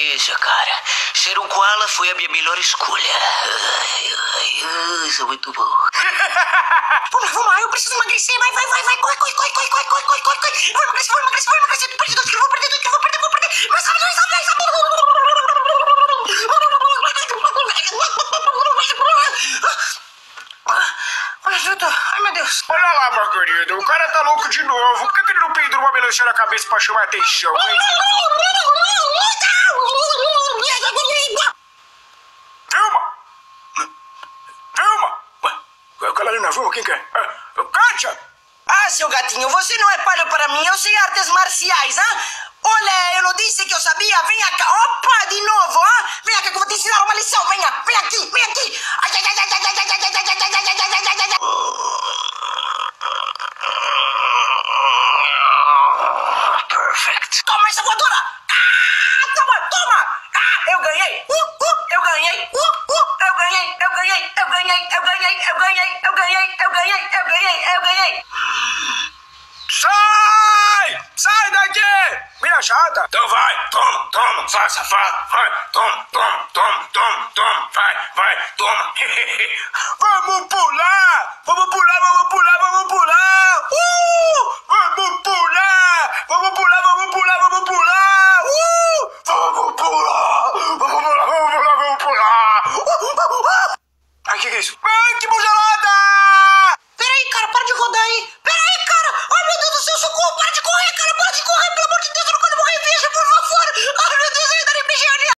beleza, cara. Ser um koala foi a minha melhor escolha. Ai, ai, isso é muito bom. vamos lá, vamos lá, eu preciso emagrecer. Vai, vai, vai, vai. Corre, corre, corre, corre, corre, corre, corre, corre. Vou emagrecer, vou emagrecer, vou emagrecer. Perdi dois quilos, vou perder dois quilos, vou perder, vou perder. Mas sabe, sabe, sabe. sabe. vai, Ai, meu Deus. Olha lá, vai, vai, O cara tá louco de novo. Por que, que ele não pendurou uma melancia na cabeça pra chamar atenção, hein? Não é Vilma? Quem que é? Ah! Ah, seu gatinho, você não é palho para mim. Eu sei artes marciais, ah? Olha, eu não disse que eu sabia. Venha cá. Opa, de novo, ah? Venha cá que eu vou te ensinar uma lição. Venha, vem aqui, vem aqui. Ai, ai, ai, ai, ai, ai, ai, ai, ai, ai, ai, ai, ai, ai, ai. Perfect. Toma essa voadora! Ganhei! Sai! Sai daqui! Mina chata! Então vai, toma, toma, sai, safado, vai, toma, toma, toma, toma, toma, vai, vai, toma. Vamos pular! Vamos pular,